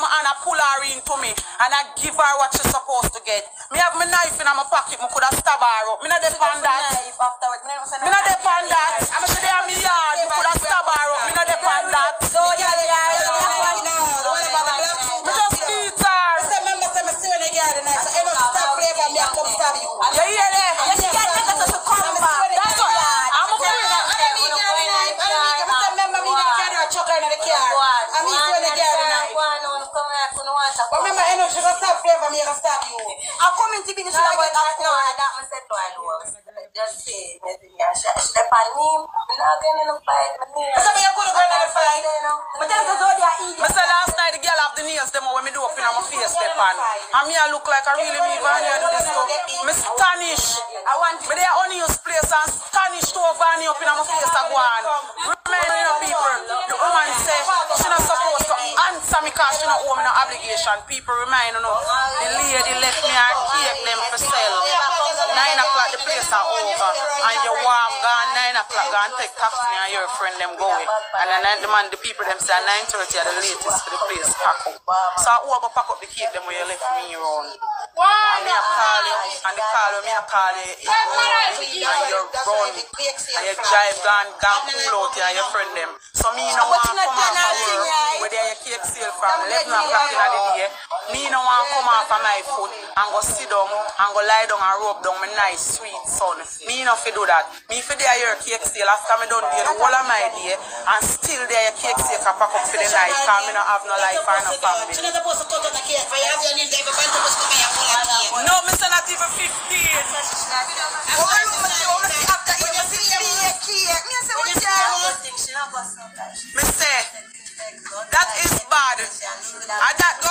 my hand, I pull her into me, and I give her what she's supposed to get. Me have my knife in my pocket, me could have stab her up. Me not depend that. Me not depend that. I'm sure they are me yard, me could have stab her up. Me not depend that. So yeah, yeah, yeah. But remember, you know, she gonna stop flavor, me, I gonna stab you. I come into business No, like but that. that's No, not- that man said to I know. Just say, maybe I should step on him. I'm not going to fight with me. So, me, you could have gone in the fight. But that's the Zodiac Me idiot. say last night the girl have the nails them when me do up in my face step on. And me I look like I really me Vanya do this stuff. Me stanish. I want me there only use place and stanish to Vanya up in my face a go on. Remind me of people. The woman say she not me cause she not owe me no obligation. People remind you know the lady left me her cake them for sale. Nine o'clock the place are over. And you walk gone o'clock gone take taxi and your friend them go away. And then the man the people them say nine thirty are the latest for the place pack up. So I go pack up the cake them where you left me around. And me a call you and the call you me a call you run, and you run and you drive gone gone cool out here your friend them. So me no want come off of work where your cake sale from eleven o'clock in the day. Me no want come off of my foot and go sit down and go lie down and rub down my nice sweet son. Me no fi do that. Me fi there your cake sale after me done there the whole of my day and still there your cake sale can pack up for the night cause me no have no life or no family. She not supposed to cut on the cake for you. Have your name there, everybody supposed to come here and pull. No, me say not even 15. Oh, I look at me see after you, me see me a cake. Me say, what you Me say, that is bad. And that go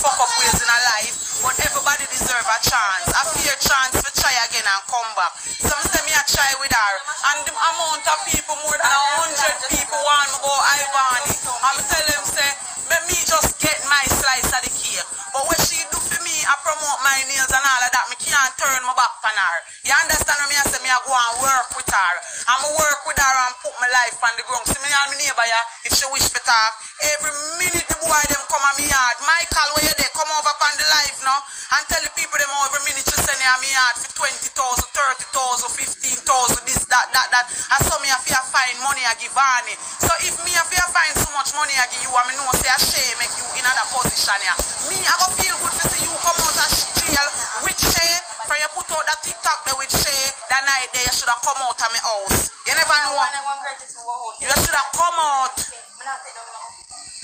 fuck up ways in a life. But everybody deserve a chance. A fair chance to try again and come back. Some say me a try with her. And the amount of people, more than a hundred people want me go Ivani. I'm tell them say, let me just get my slice of the cake. But what she do for me, I promote my nails and all of that. Me can't turn my back on her. You understand what me I say? Me I go and work with her. I'm work with her and put my life on the ground. See me and my neighbor yeah, if she wish to talk. Every minute the boy them come on me yard. Tell the people them every minute you send me on me for 20,000, 30,000, 15,000, this, that, that, that. And so me have to find money I give Annie. So if me have to find so much money I give you, I mean, know say I shame make you in another position here. Me, I go feel good to see you come out of jail with Shay. For you put out that TikTok there with Shay, that night there you should have come out of my house. You never know. You should have come out.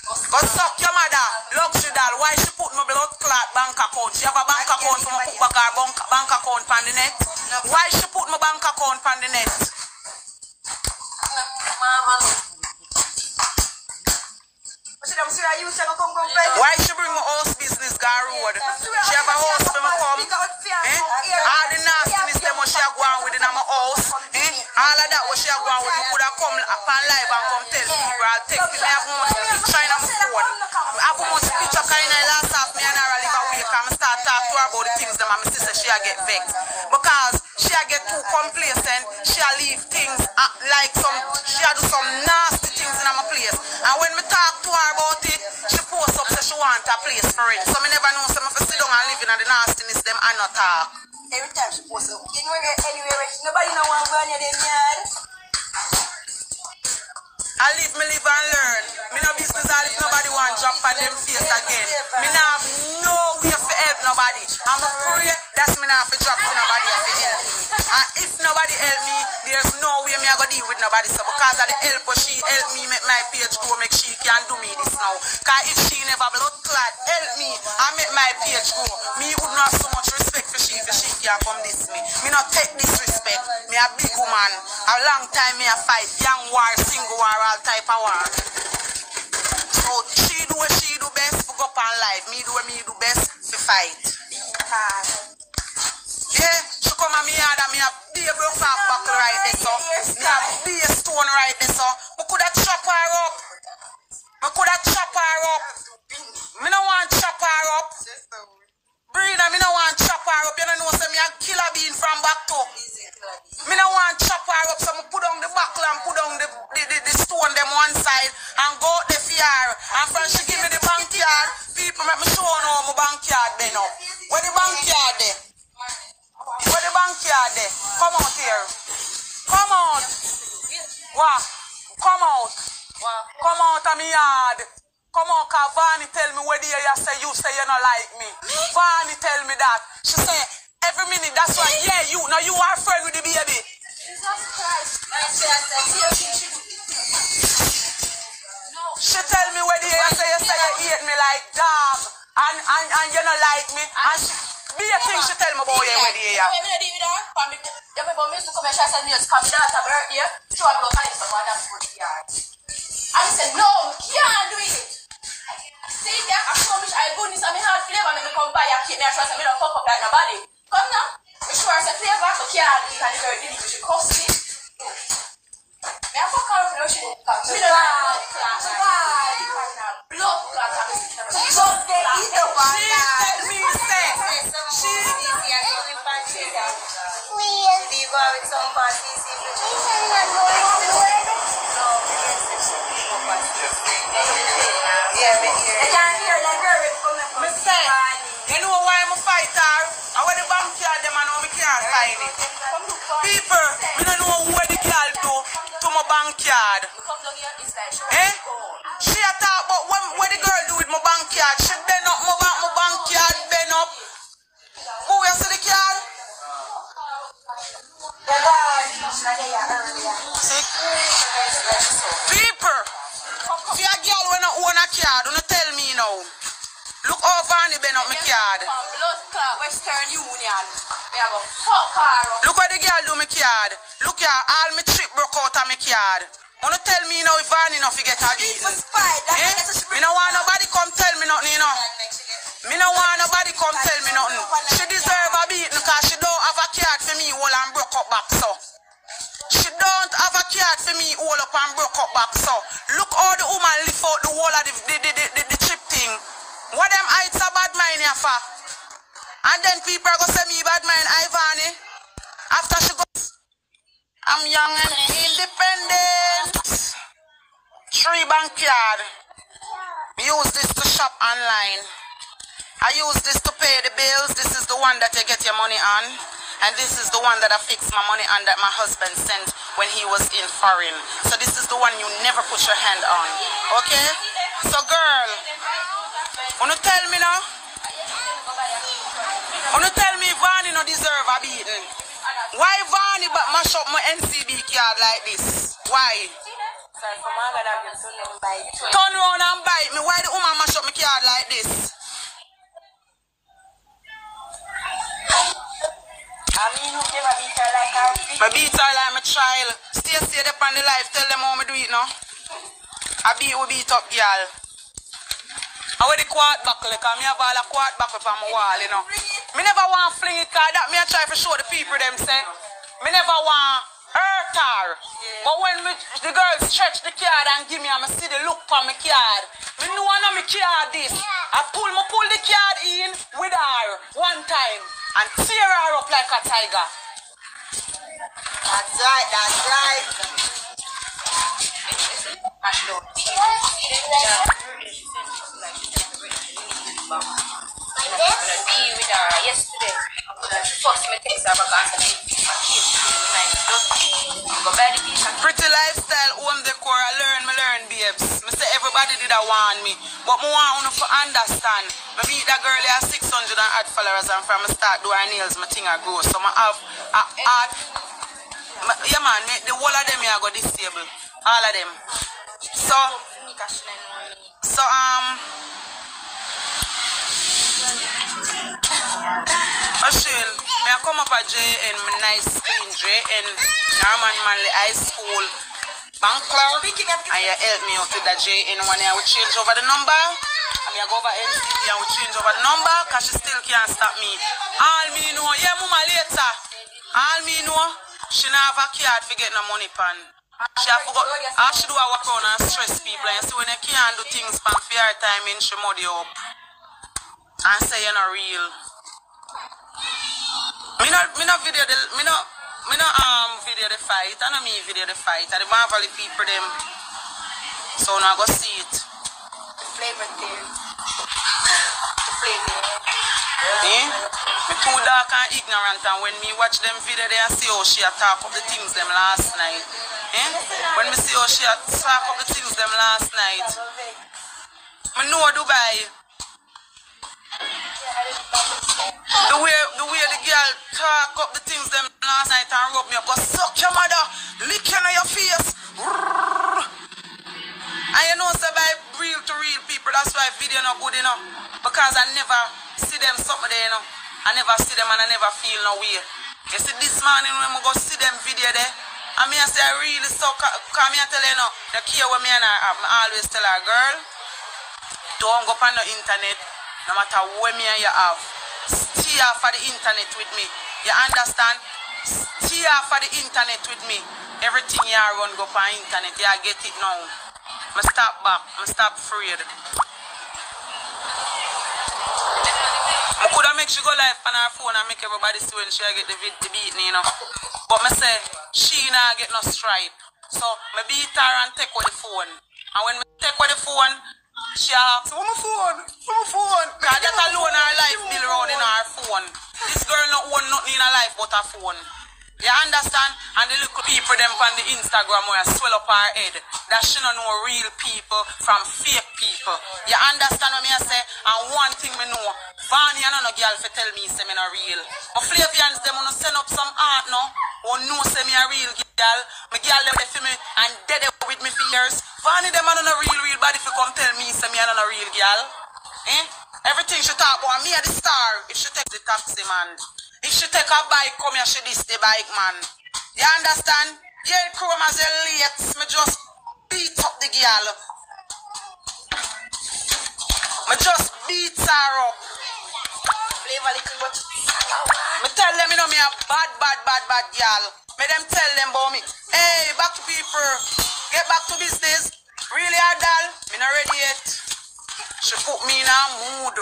Go suck your mother, luxury doll. Why she put my blood clot bank account? She have a bank account for my put back her bank, bank account on the net. Why she put my bank account on the net? Why she bring my house business go road? She have a house for me come. Eh? All the nastiness them she a go on with in my house. Eh? All of that what she a go on with. You could have come upon live and come tell people. I'll take me. I have much picture get vexed. Because she a get too complacent. She a leave things uh, like some, she a do some nasty things in my place. And when me talk to her about it, she post up say she want a place for it. So me never know say me fi sit down and live in the nastiness them and not talk. Every time she posts up, anywhere, anywhere, nobody know one going in them yard. I live, me live and learn. Me no business all if nobody want drop on them face again. Me not have no way nobody. I'm a pray that's me not for drop to nobody if it help me. And if nobody help me, there's no way me I go deal with nobody. So because of the help she help me make my page grow, make she can do me this now. Cause if she never blood clot help me I make my page grow, me would not so much respect for she for she can come this me. Me not take disrespect. Me a big woman. A long time me a fight. And me a big rough buckle right there so. Me a big stone right there so. Yard. Come on, cause Vani tell me where the you say you say you don't like me. me? Vani tell me that. She say every minute that's why yeah you now you are friend with the baby. Jesus Christ. I say I say She tell me where the you say you say you hate me like dog and and, and you don't like me. And she, be a thing she tell me about you where the you. Wait, me do that. Me, you used to come and say news come down to birthday. So I'm going to find someone that's good yard. And he said, no, we can't do it. See, yeah, I promise I goodness and me hard flavor, me come buy a cake, me I trust me don't fuck up like nobody. Come now, me sure I say flavor, so can't eat and the girl did it, she cuss me. Me I fuck her up, no she didn't come. Me don't like blood clot, blood clot, I'm sitting there. Just they eat the one. She tell me say she Please. Do you go out with some party? See if you People, we don't know where the girl do to my bank card. Eh? She a talk about what, what the girl do with my bank card. She bend up my bank, my bank card bend up. Who you see the? Sick. People, see a girl when I own a card, don't tell me now. Look how Vanny bend up my card. Western Union. We have a fuck her. Look what the girl do my card. Look here, all my trip broke out of my card. Wanna tell me now if Vanny not forget her beating? Eh? Me no want nobody come tell me nothing, you know. Me no want nobody come tell me nothing. She deserve a beating because she don't have a card for me all and broke up back so. She don't have a card for me all up and broke up back so. Look how the woman lift out the whole of the chip thing. What them heights a here for? And then people are gonna say me bad mind, Ivani. After she goes, I'm young and independent. Three backyard. Use this to shop online. I use this to pay the bills. This is the one that you get your money on. And this is the one that I fix my money on that my husband sent when he was in foreign. So this is the one you never put your hand on. Okay? So girl, wanna tell me now? Wanna tell me Vani no deserve a beating? Why Vani but mash up my NCB card like this? Why? Turn around and bite me. Why the woman mash up my card like this? I mean, beat her like my child. Stay stay up on the life. Tell them how me do it now. I beat we beat up girl. I wear the quart buckle because me have all a quart buckle on my wall, you know. Me never want to fling it cause that me I try to show the people them say. Me never want hurt her. But when me, the girl stretch the card and give me me see the look on my card. Me know I know me card this. I pull me pull the card in with her one time and tear her up like a tiger. That's right, that's right. Her yesterday. First, me text her back and say, Go buy the piece of Pretty lifestyle, home decor, I learn, me learn, babes. Me say everybody did a want me. But me want you to understand. Me meet that girl here 600 and add followers and from me start do her nails, my thing I grow. So me have a art. Yeah man, me, the whole of them here go disable. All of them. So, so um, Ashil, me I come up a J in my nice clean J in Norman Manley High School, Bankler, and you help me out with the J in one year. We change over the number. And me I go over NCB and we change over the number because she still can't stop me. All me know, yeah, mama later. All me know, she not have a card for getting no money pan. She have forgot, all she do a walk around and stress people. And see when you can't do things pan for your time she muddy up. And say you're not real. Me not, me not video the, me not, me not um video the fight. I know me video the fight. And the Marvel people them. So now go see it. The flavor there. The flavor. Eh? Me too dark and ignorant and when me watch them video they I see how she attack up the things them last night. Eh? When me see how she slap up the things them last night. Me know Dubai. The way the way the girl talk up the things them last night and rub me up, go suck your mother, lick you on your face. And you know, say by real to real people, that's why video not good enough. Because I never see them something there, you know. I never see them and I never feel no way. You see, this morning when I go see them video there, I mean, I say, I really suck. Come here, tell you, you know, the care with me and I, I always tell her, girl, don't go on the internet, no matter where me you have. Stay of the internet with me. You understand? Stay of the internet with me. Everything you run go for internet, you get it now. I stop back. I stop afraid. I could have make she go live on her phone and make everybody see when she get the, the beat, you know. But me say, she not get no stripe. So, me beat her and take with the phone. And when me take with the phone, asks, what my phone? What my phone? Cause that alone in her life bill around in her phone. This girl not own nothing in her life but her phone. You understand? And the little people them on the Instagram where I swell up her head. That she don't know real people from fake people. You understand what me I say? And one thing me know, Vanny and no girl for tell me say me not real. My Flavians them wanna send up some art now. Who know say me a real girl. My girl them for me and dead with me for years. Them are not a real real body for come tell me say me not a real girl. Eh? Everything she talk about, me a the star. If she take the taxi man. If she take a bike, come here, she this the bike man. You understand? Yeah, chrome as a late, me just beat up the girl. Me just beat her up. Me tell them, you know, me a bad, bad, bad, bad girl. Me them tell them about me. Hey, back to people. Get back to business. Really doll. Me not ready yet. She put me in a mood.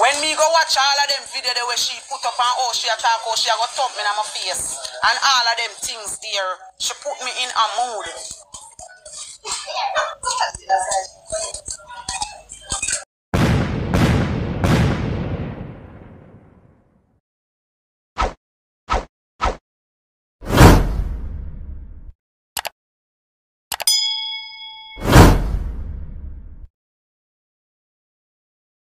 When me go watch all of them video the way she put up and how she attack, how she a go thump me in my face. And all of them things there. She put me in a mood.